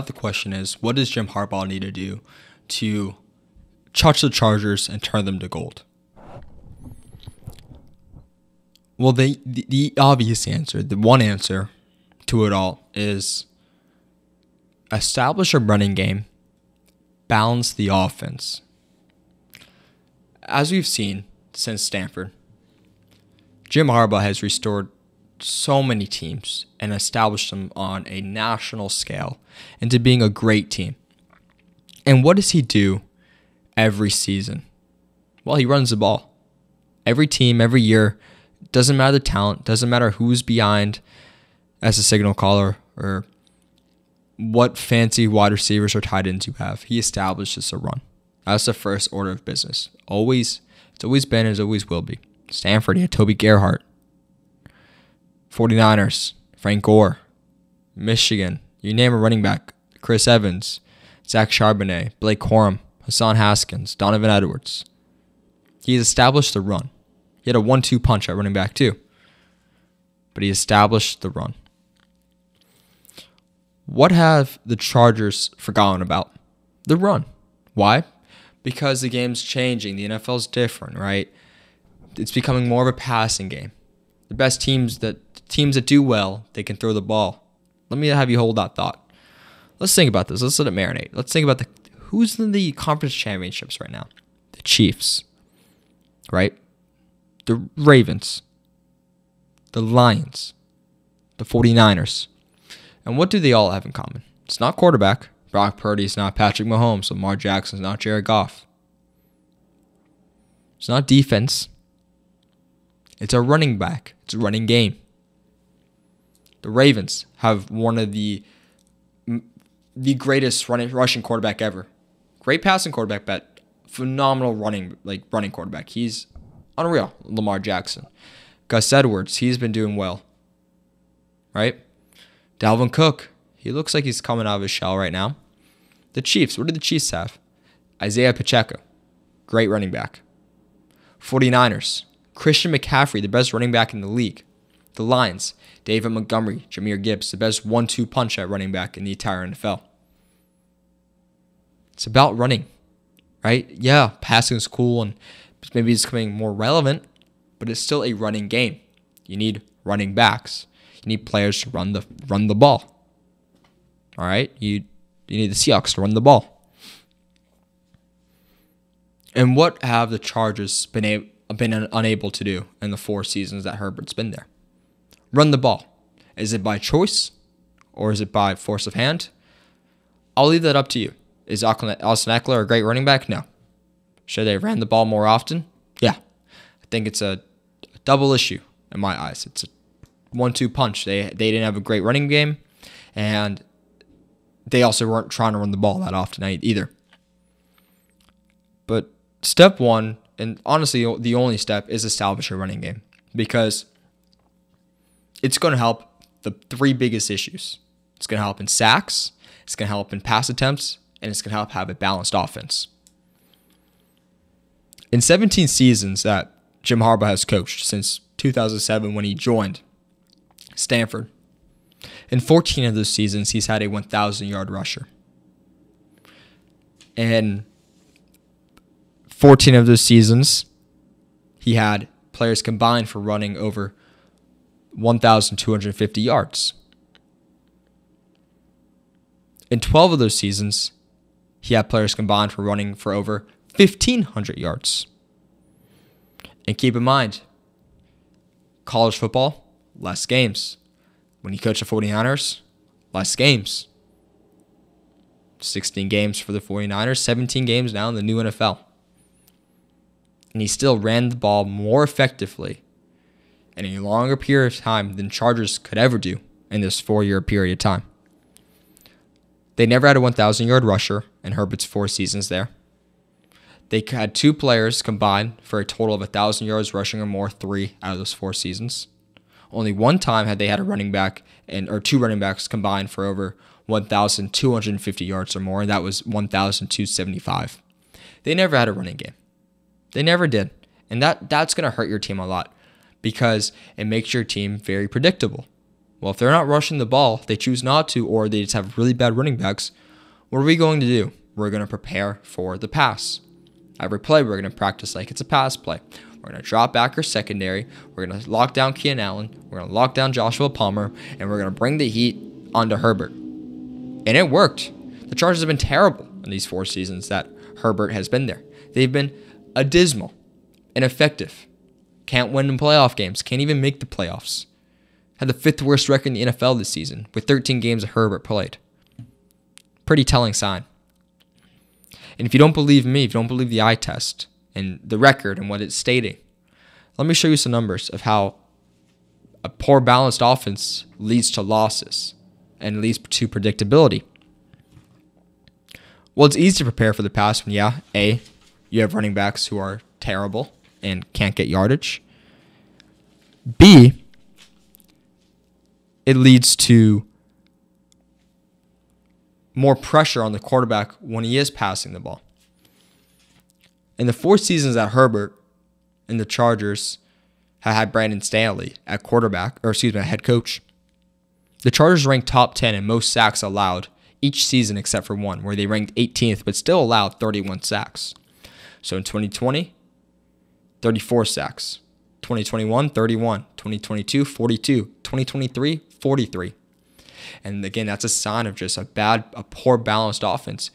now the question is, what does Jim Harbaugh need to do to touch the Chargers and turn them to gold? Well, the, the, the obvious answer, the one answer to it all is establish a running game, balance the offense. As we've seen since Stanford, Jim Harbaugh has restored so many teams and established them on a national scale into being a great team. And what does he do every season? Well, he runs the ball. Every team, every year, doesn't matter the talent, doesn't matter who's behind as a signal caller or what fancy wide receivers or tight ends you have. He establishes a run. That's the first order of business. Always, it's always been, and always will be. Stanford, he had Toby Gerhart. 49ers, Frank Gore. Michigan, you name a running back. Chris Evans, Zach Charbonnet, Blake Corum, Hassan Haskins, Donovan Edwards. He's established the run. He had a one two punch at running back, too. But he established the run. What have the Chargers forgotten about? The run. Why? Because the game's changing. The NFL's different, right? It's becoming more of a passing game. The best teams that teams that do well, they can throw the ball. Let me have you hold that thought. Let's think about this. Let's let it marinate. Let's think about the who's in the conference championships right now. The Chiefs, right? The Ravens, the Lions, the 49ers. And what do they all have in common? It's not quarterback. Brock Purdy is not Patrick Mahomes. Lamar Jackson is not Jared Goff. It's not defense. It's a running back. It's a running game. The Ravens have one of the the greatest running rushing quarterback ever. Great passing quarterback, but phenomenal running like running quarterback. He's unreal. Lamar Jackson. Gus Edwards, he's been doing well. Right? Dalvin Cook, he looks like he's coming out of his shell right now. The Chiefs, what do the Chiefs have? Isaiah Pacheco, great running back. 49ers, Christian McCaffrey, the best running back in the league. The Lions, David Montgomery, Jahmyr Gibbs, the best one two punch at running back in the entire NFL. It's about running, right? Yeah, passing is cool and maybe it's becoming more relevant, but it's still a running game. You need running backs. You need players to run the run the ball. All right, you you need the Seahawks to run the ball. And what have the Chargers been able been unable to do in the four seasons that Herbert's been there? Run the ball. Is it by choice or is it by force of hand? I'll leave that up to you. Is Austin Ekeler a great running back? No. Should they ran the ball more often? Yeah. I think it's a, a double issue in my eyes. It's a one-two punch. They they didn't have a great running game, and they also weren't trying to run the ball that often either. But step one, and honestly the only step, is establish a running game because it's going to help the three biggest issues. It's going to help in sacks, it's going to help in pass attempts, and it's going to help have a balanced offense. In 17 seasons that Jim Harbaugh has coached since 2007 when he joined Stanford, in 14 of those seasons, he's had a 1,000 yard rusher. And 14 of those seasons, he had players combined for running over 1,250 yards. In 12 of those seasons, he had players combined for running for over 1,500 yards. And keep in mind, college football, less games. When you coach the 49ers, less games. 16 games for the 49ers, 17 games now in the new NFL. And he still ran the ball more effectively in a longer period of time than Chargers could ever do in this four year period of time. They never had a 1,000 yard rusher in Herbert's four seasons there. They had two players combined for a total of 1,000 yards rushing or more, three out of those four seasons. Only one time had they had a running back and or two running backs combined for over 1,250 yards or more, and that was 1,275. They never had a running game. They never did. And that that's going to hurt your team a lot because it makes your team very predictable. Well, if they're not rushing the ball, they choose not to, or they just have really bad running backs, what are we going to do? We're going to prepare for the pass. Every play, we're going to practice like it's a pass play. We're going to drop back our secondary. We're going to lock down Keenan Allen. We're going to lock down Joshua Palmer. And we're going to bring the heat onto Herbert. And it worked. The Chargers have been terrible in these four seasons that Herbert has been there. They've been a dismal, ineffective, can't win in playoff games, can't even make the playoffs. Had the fifth worst record in the NFL this season with 13 games of Herbert played. Pretty telling sign. And if you don't believe me, if you don't believe the eye test and the record and what it's stating, let me show you some numbers of how a poor balanced offense leads to losses and leads to predictability. Well, it's easy to prepare for the pass when, yeah, A, you have running backs who are terrible and can't get yardage. B, it leads to more pressure on the quarterback when he is passing the ball. In the four seasons that Herbert and the Chargers have had Brandon Staley at quarterback, or excuse me, head coach, the Chargers ranked top 10 in most sacks allowed each season except for one, where they ranked 18th but still allowed 31 sacks. So in 2020, 34 sacks. 2021, 31. 2022, 42. 2023, 43. And again, that's a sign of just a bad, a poor balanced offense.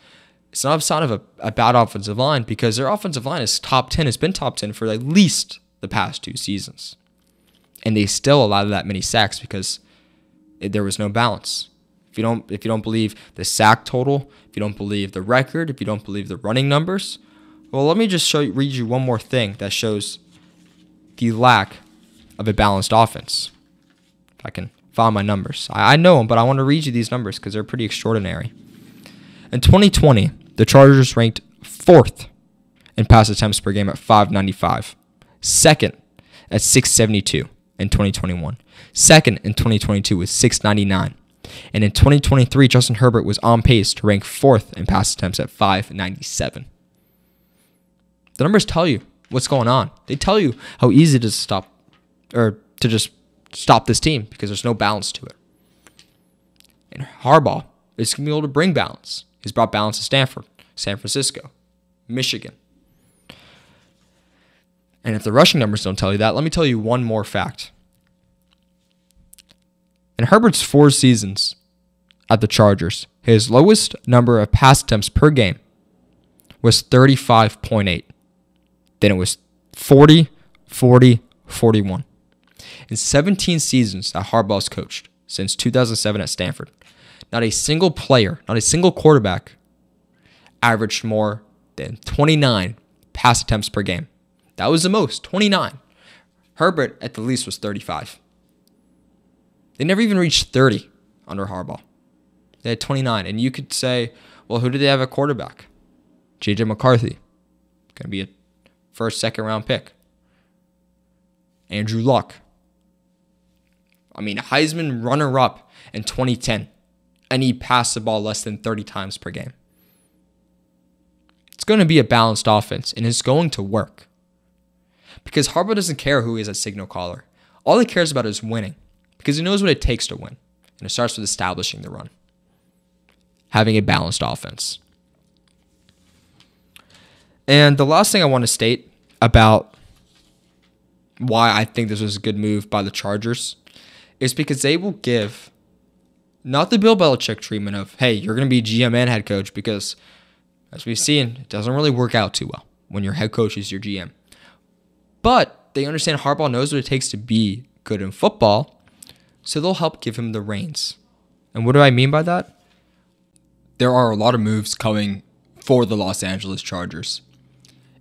It's not a sign of a, a bad offensive line because their offensive line is top 10, has been top 10 for at least the past two seasons. And they still allowed that many sacks because it, there was no balance. If you don't if you don't believe the sack total, if you don't believe the record, if you don't believe the running numbers, well, let me just show you, read you one more thing that shows the lack of a balanced offense. If I can find my numbers, I, I know them, but I want to read you these numbers because they're pretty extraordinary. In 2020, the Chargers ranked fourth in pass attempts per game at 595, second at 672 in 2021, second in 2022 with 699. And in 2023, Justin Herbert was on pace to rank fourth in pass attempts at 597. The numbers tell you what's going on. They tell you how easy it is to stop or to just stop this team because there's no balance to it. And Harbaugh is going to be able to bring balance. He's brought balance to Stanford, San Francisco, Michigan. And if the rushing numbers don't tell you that, let me tell you one more fact. In Herbert's four seasons at the Chargers, his lowest number of pass attempts per game was 35.8. Then it was 40, 40, 41. In 17 seasons that Harbaugh's coached, since 2007 at Stanford, not a single player, not a single quarterback averaged more than 29 pass attempts per game. That was the most, 29. Herbert at the least was 35. They never even reached 30 under Harbaugh. They had 29. And you could say, well, who did they have at quarterback? JJ McCarthy. Going to be a first, second round pick. Andrew Luck. I mean, Heisman runner up in 2010, and he passed the ball less than 30 times per game. It's going to be a balanced offense, and it's going to work. Because Harbaugh doesn't care who is a signal caller. All he cares about is winning because he knows what it takes to win. And it starts with establishing the run, having a balanced offense. And the last thing I want to state about why I think this was a good move by the Chargers is because they will give not the Bill Belichick treatment of, hey, you're going to be GM and head coach, because as we've seen, it doesn't really work out too well when your head coach is your GM. But they understand Harbaugh knows what it takes to be good in football, so they'll help give him the reins. And what do I mean by that? There are a lot of moves coming for the Los Angeles Chargers.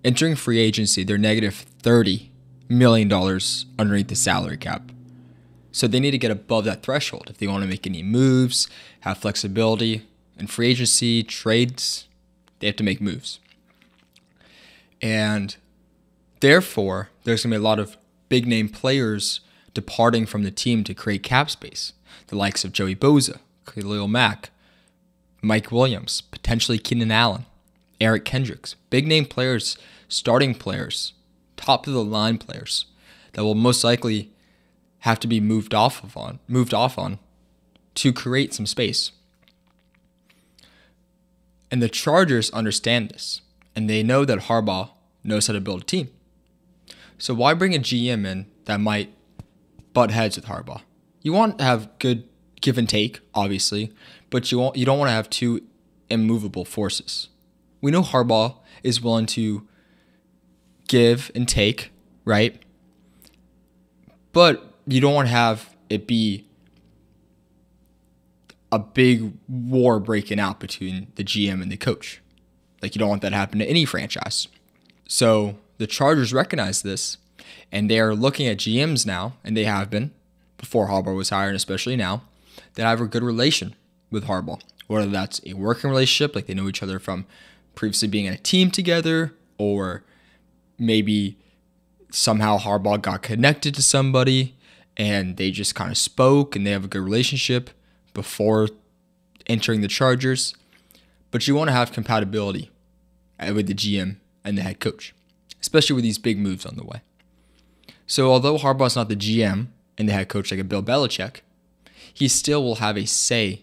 Entering free agency, they're negative $30 million underneath the salary cap. So they need to get above that threshold if they want to make any moves, have flexibility. In free agency, trades, they have to make moves. And therefore, there's going to be a lot of big name players departing from the team to create cap space. The likes of Joey Bosa, Khalil Mack, Mike Williams, potentially Keenan Allen, Eric Kendricks, big name players starting players, top of the line players that will most likely have to be moved off of on moved off on to create some space. And the Chargers understand this, and they know that Harbaugh knows how to build a team. So why bring a GM in that might butt heads with Harbaugh? You want to have good give and take, obviously, but you you don't want to have two immovable forces. We know Harbaugh is willing to give and take, right? But you don't want to have it be a big war breaking out between the GM and the coach. Like you don't want that to happen to any franchise. So the Chargers recognize this and they are looking at GMs now, and they have been before Harbaugh was hired, especially now, that have a good relation with Harbaugh. Whether that's a working relationship, like they know each other from previously being in a team together, or maybe somehow Harbaugh got connected to somebody and they just kind of spoke and they have a good relationship before entering the Chargers. But you want to have compatibility uh, with the GM and the head coach, especially with these big moves on the way. So although Harbaugh's not the GM and the head coach like a Bill Belichick, he still will have a say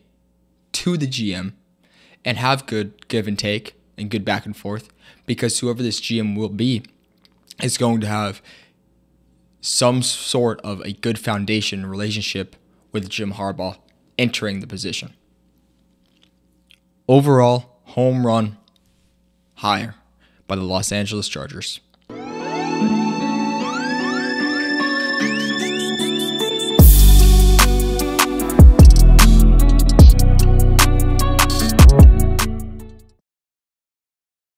to the GM and have good give and take and good back and forth because whoever this GM will be is going to have some sort of a good foundation relationship with Jim Harbaugh entering the position. Overall, home run hire by the Los Angeles Chargers.